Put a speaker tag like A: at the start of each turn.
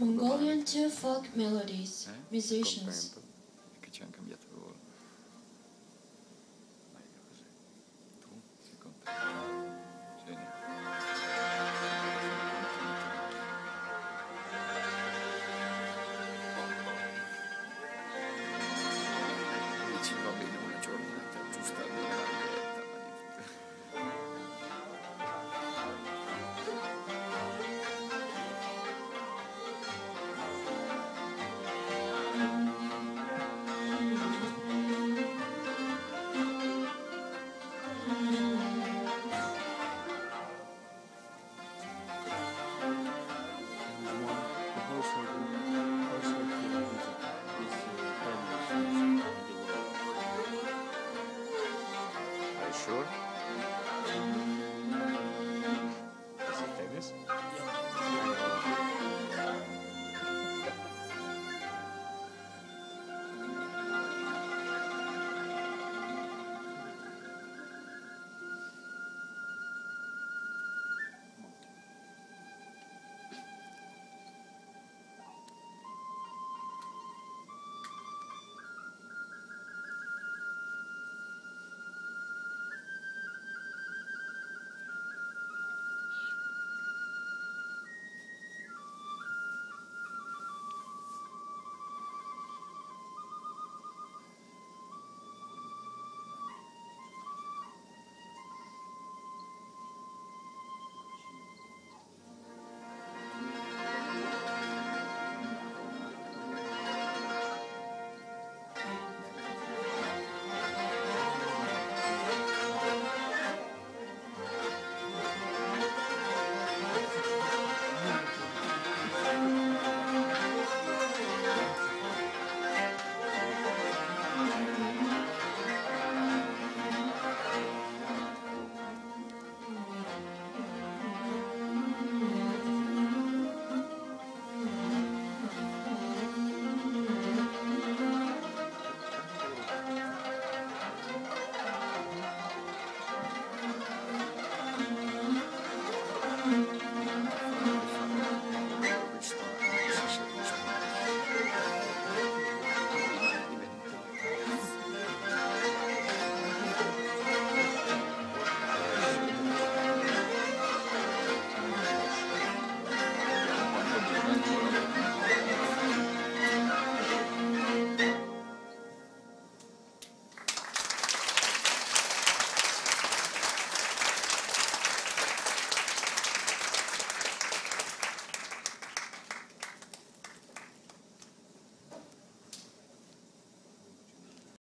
A: Mongolian two folk melodies, musicians.
B: Sure?